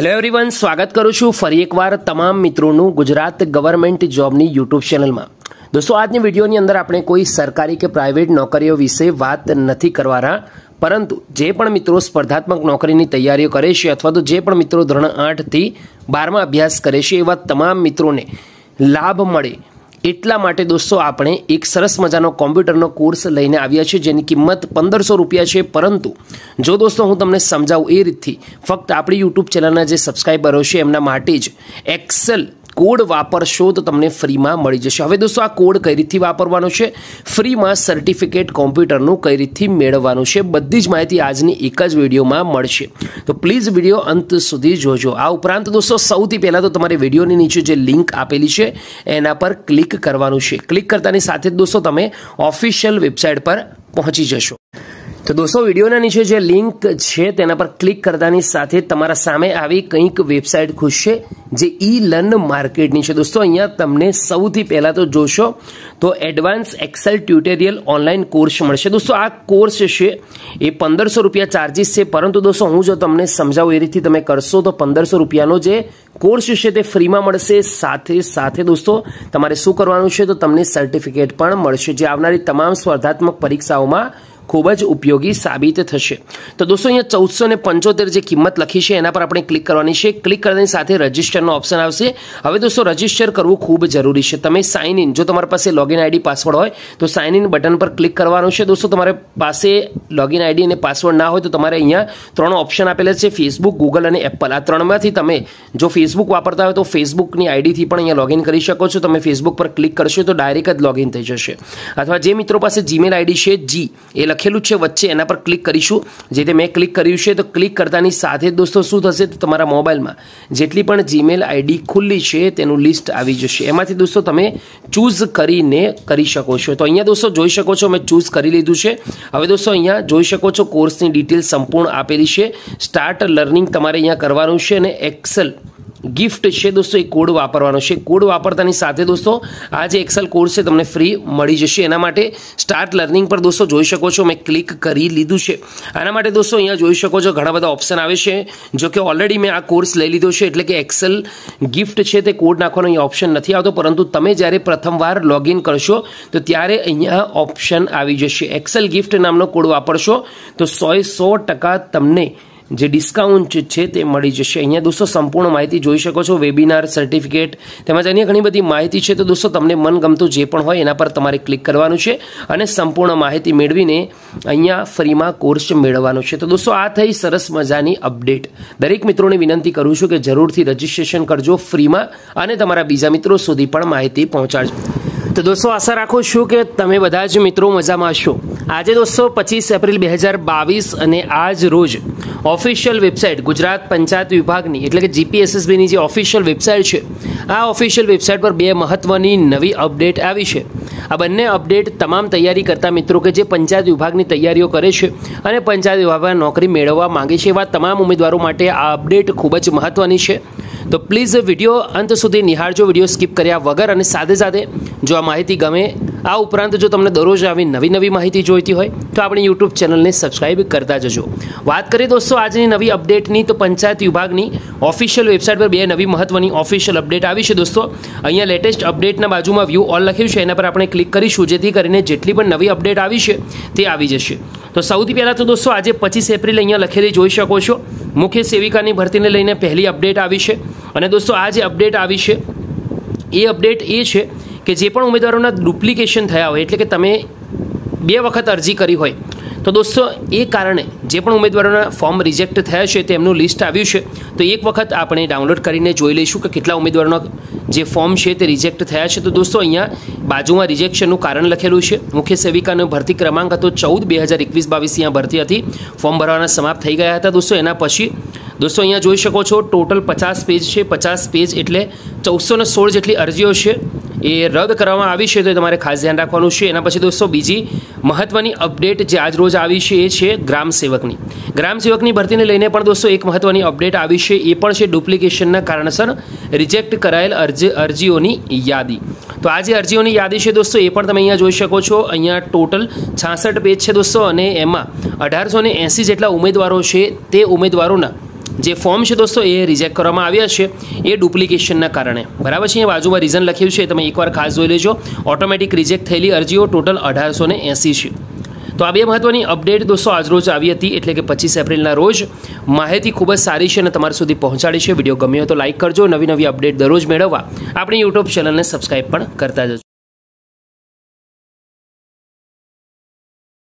Hello everyone સ્વાગત કરું છું ફરી એકવાર તમામ મિત્રોનું ગુજરાત ગવર્મેન્ટ જોબની યુટ્યુબ ચેનલમાં દોસ્તો, આજની વિડીયોની અંદર આપણે કોઈ સરકારી કે પ્રાઇવેટ નોકરીઓ વિશે વાત નથી કરવાના, પરંતુ જે પણ મિત્રો સ્પર્ધાત્મક નોકરીની તૈયારીઓ કરે છે અથવા તો જે પણ મિત્રો ધોરણ આઠથી બારમાં અભ્યાસ કરે છે, એવા તમામ મિત્રોને લાભ મળે એટલા માટે દોસ્તો આપણે એક સરસ મજાનો કોમ્પ્યુટરનો કોર્સ લઈને આવ્યા છીએ, જેની કિંમત પંદરસો રૂપિયા છે. પરંતુ જો દોસ્તો હું તમને સમજાવું એ રીતથી, ફક્ત આપણી યુટ્યુબ ચેનલના જે સબસ્ક્રાઈબરો છે, એમના માટે જ એક્સેલ કોડ વાપરશો તો તમને ફ્રીમાં મળી જશે. હવે દોસ્તો, આ કોડ કઈ રીતથી વાપરવાનો છે? ફ્રીમાં સર્ટિફિકેટ કોમ્પ્યુટરનું કઈ રીતથી મેળવવાનું છે? બધી જ માહિતી આજની એક જ વિડીયોમાં મળશે. તો પ્લીઝ વીડિયો અંત સુધી જોજો. આ ઉપરાંત દોસ્તો, સૌથી પહેલાં તો તમારે વિડીયોની નીચે જે લિંક આપેલી છે, એના પર ક્લિક કરવાનું છે. ક્લિક કરતાની સાથે જ દોસ્તો, તમે ઓફિશિયલ વેબસાઇટ પર પહોંચી જશો. તો દોસ્તો, વિડીયોના નીચે જે લિંક છે, તેના પર ક્લિક કરતાની સાથે તમારા સામે આવી કંઈક વેબસાઇટ ખુલશે, જે ઈ લર્ન માર્કેટની છે. દોસ્તો, અહીંયા તમને સૌથી પહેલાં તો જોશો, તો advance Excel tutorial online course મળશે. દોસ્તો, આ કોર્સ છે, એ પંદરસો રૂપિયા ચાર્જિસ છે, પરંતુ દોસ્તો, હું જો તમને સમજાવું, એ રીતથી તમે કરશો, તો પંદરસો રૂપિયાનો જે કોર્સ છે, તે ફ્રીમાં મળશે. સાથે સાથે દોસ્તો, તમારે શું કરવાનું છે, તો તમને સર્ટિફિકેટ પણ મળશે. જે આવનારી તમામ સ્પર્ધાત્મક પરીક્ષાઓમાં ખૂબ જ ઉપયોગી સાબિત થશે. તો દોસ્તો, અહીંયા ચૌદસો ને પંચોતેર જે કિંમત લખી છે, એના પર આપણે ક્લિક કરવાની છે. ક્લિક કરવાની સાથે રજિસ્ટરનો ઓપ્શન આવશે. હવે દોસ્તો, રજિસ્ટર કરવું ખૂબ જરૂરી છે. તમે સાઇન ઇન જો તમારી પાસે લોગિન આઈડી પાસવર્ડ હોય, તો સાઇન ઇન બટન પર ક્લિક કરવાનું છે. દોસ્તો, તમારે પાસે લોગિન આઈડી અને પાસવર્ડ ના હોય, તો તમારે અહીંયા ત્રણ ઓપ્શન આપેલા છે. ફેસબુક ગૂગલ અને એપલ આ ત્રણમાંથી તમે જો ફેસબુક વાપરતા હોય, તો ફેસબુકની આઈડીથી પણ અહીંયા લોગિન કરી શકો છો. તમે ફેસબુક પર ક્લિક કરશો તો ડાયરેક્ટ જ લોગિન થઈ જશે. અથવા જે મિત્રો પાસે જીમેલ આઈડી છે જી એ લખેલું છે વચ્ચે, એના પર ક્લિક કરીશું. જે તે મેં ક્લિક કર્યું છે, તો ક્લિક કરતાની સાથે દોસ્તો શું થશે? તો તમારા મોબાઈલમાં જેટલી પણ જીમેલ આઈડી ખુલ્લી છે, તેનું લિસ્ટ આવી જશે. એમાંથી દોસ્તો તમે ચૂઝ કરીને કરી શકો છો. તો અહીંયા દોસ્તો જોઈ શકો છો, મેં ચૂઝ કરી લીધું છે. હવે દોસ્તો અહીંયા જોઈ શકો છો કોર્સની ડિટેલ સંપૂર્ણ આપેલી છે. સ્ટાર્ટ લર્નિંગ તમારે અહીંયા કરવાનું છે અને એક્સેલ ગિફ્ટ છે દોસ્તો, એ કોડ વાપરવાનો છે. કોડ વાપરતાની સાથે દોસ્તો, આ જે એક્સેલ કોર્સ છે તમને ફ્રી મળી જશે. એના માટે સ્ટાર્ટ લર્નિંગ પર દોસ્તો જોઈ શકો છો. મેં ક્લિક કરી લીધું છે. આના માટે દોસ્તો અહીંયા જોઈ શકો છો, ઘણા બધા ઓપ્શન આવે છે. જો કે ઓલરેડી મેં આ કોર્સ લઈ લીધો છે, એટલે કે એક્સેલ ગિફ્ટ છે તે કોડ નાખવાનો અહીંયા ઓપ્શન નથી આવતો. પરંતુ તમે જ્યારે પ્રથમવાર લોગિન કરશો, તો ત્યારે અહીંયા ઓપ્શન આવી જશે. એક્સેલ ગિફ્ટ નામનો કોડ વાપરશો, તો સો સો ટકા તમને જે ડિસ્કાઉન્ટ છે તે મળી જશે. અહીંયા દોસ્તો સંપૂર્ણ માહિતી જોઈ શકો છો. વેબિનાર સર્ટિફિકેટ તેમજ અન્ય ઘણી બધી માહિતી છે. તો દોસ્તો તમને મનગમતું જે પણ હોય એના પર તમારે ક્લિક કરવાનું છે અને સંપૂર્ણ માહિતી મેળવીને અહીંયા ફ્રીમાં કોર્સ મેળવવાનો છે. તો દોસ્તો આ થઈ સરસ મજાની અપડેટ દરેક મિત્રોને વિનંતી કરું છું કે જરૂરથી રજિસ્ટ્રેશન કરજો ફ્રીમાં અને તમારા બીજા મિત્રો સુધી પણ માહિતી પહોંચાડજો. તો દોસ્તો, આશા રાખું છું કે તમે બધા જ મિત્રો મજામાં છો આજે દોસ્તો, પચીસ એપ્રિલ બે હજાર બાવીસ અને આજ રોજ ઓફિશિયલ વેબસાઇટ ગુજરાત પંચાયત વિભાગની, એટલે કે જીપીએસએસબીની જે ઓફિશિયલ વેબસાઇટ છે, આ ઓફિશિયલ વેબસાઇટ પર બે મહત્ત્વની નવી અપડેટ આવી છે. આ બંને અપડેટ તમામ તૈયારી કરતા મિત્રો કે જે પંચાયત વિભાગની તૈયારીઓ કરે છે અને પંચાયત વિભાગમાં નોકરી મેળવવા માંગે છે એવા તમામ ઉમેદવારો માટે આ અપડેટ ખૂબ જ મહત્વની છે. તો પ્લીઝ વીડિયો અંત સુધી નિહાળજો, વીડિયો સ્કીપ કર્યા વગર અને સાથે સાથે જો આ માહિતી ગમે આ ઉપરાંત જો તમને દરરોજ આવી નવી નવી માહિતી જોઈતી હોય, તો આપણી યુટ્યુબ ચેનલને સબસ્ક્રાઈબ કરતા જજો. વાત કરીએ દોસ્તો, આજની નવી અપડેટની તો પંચાયત વિભાગની ઓફિશિયલ વેબસાઇટ પર બે નવી મહત્વની ઓફિશિયલ અપડેટ આવી છે દોસ્તો. અહીંયા લેટેસ્ટ અપડેટના બાજુમાં વ્યૂ ઓલ લખ્યું છે, એના પર આપણે ક્લિક કરીશું, જેથી કરીને જેટલી પણ નવી અપડેટ આવી છે, તે આવી જશે. તો સૌથી પહેલાં તો દોસ્તો, આજે પચીસ એપ્રિલ અહીંયા લખેલી જોઈ શકો છો. મુખ્ય સેવિકાની ભરતીને લઈને પહેલી અપડેટ આવી છે. અને દોસ્તો, આ જે અપડેટ આવી છે, એ અપડેટ એ છે કે જે પણ ઉમેદવારોના ડુપ્લિકેશન થયા હોય, એટલે કે તમે બે વખત અરજી કરી હોય, તો દોસ્તો, એ કારણે જે પણ ઉમેદવારોના ફોર્મ રિજેક્ટ થયા છે, તેમનું લિસ્ટ આવ્યું છે, તો એક વખત આપણે ડાઉનલોડ કરીને જોઈ લઈશું કે કેટલા ઉમેદવારોના જે ફોર્મ છે તે રિજેક્ટ થયા છે. તો દોસ્તો, અહીંયા બાજુમાં રિજેક્શનનું કારણ લખેલું છે. મુખ્ય સેવિકાનો ભરતી ક્રમાંક હતો ચૌદ, બે હજાર એકવીસ, બાવીસ, અહીંયા ભરતી હતી. ફોર્મ ભરવાના સમાપ્ત થઈ ગયા હતા દોસ્તો, એના પછી દોસ્તો, અહીંયા જોઈ શકો છો, ટોટલ પચાસ પેજ છે. પચાસ પેજ એટલે ચૌદસો ને સોળ જેટલી અરજીઓ છે. એ રદ કરવામાં આવી છે, તો તમારે ખાસ ધ્યાન રાખવાનું છે. એના પછી દોસ્તો, બીજી મહત્વની અપડેટ જે આજ રોજ આવી છે, એ છે ગ્રામ સેવકની. ગ્રામ સેવકની ભરતીને લઈને પણ દોસ્તો, એક મહત્વની અપડેટ આવી છે, એ પણ છે ડુપ્લિકેશનના કારણસર રિજેક્ટ કરાયેલ અરજી, અરજીઓની યાદી. તો આ જે અરજીઓની યાદી છે દોસ્તો, એ પણ તમે અહીંયા જોઈ શકો છો. અહીંયા ટોટલ છાસઠ પેજ છે દોસ્તો, અને એમાં અઢારસો ને એંસી જેટલા ઉમેદવારો છે, તે ઉમેદવારોના જે ફોર્મ છે દોસ્તો, એ રિજેક્ટ કરવામાં આવ્યા છે. એ ડુપ્લિકેશનના કારણે. બરાબર છે? અહીંયા બાજુમાં રીઝન લખ્યું છે તમે એકવાર ખાસ જોઈ લેજો. ઓટોમેટિક રિજેક્ટ થયેલી અરજીઓ ટોટલ અઢારસો એંસી છે. તો આ બે મહત્ત્વની અપડેટ દોસ્તો, આજરોજ આવી હતી, એટલે કે પચીસ એપ્રિલના રોજ. માહિતી ખૂબ જ સારી છે અને તમારા સુધી પહોંચાડી છે. વીડિયો ગમ્યો તો લાઇક કરજો. નવી નવી અપડેટ દરરોજ મેળવવા. આપણી યુટ્યુબ ચેનલને સબસ્ક્રાઇબ પણ કરતા જજો.